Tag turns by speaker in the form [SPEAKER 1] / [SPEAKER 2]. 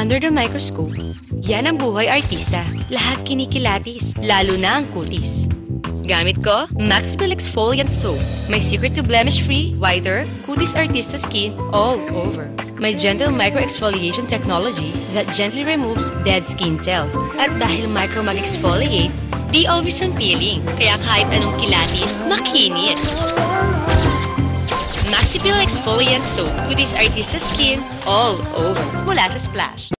[SPEAKER 1] Under the microscope, yan ang buhay artista. Lahat kinikilatis, lalo na ang kutis. Gamit ko, Maxibel Exfoliant Soap. May secret to blemish-free, whiter, kutis artista skin all over. May gentle micro-exfoliation technology that gently removes dead skin cells. At dahil micro mag-exfoliate, di always ang peeling. Kaya kahit anong kilatis, makinis. Maxipil Exfoliant Soap. Kutis Artista Skin all over. Mula sa Splash.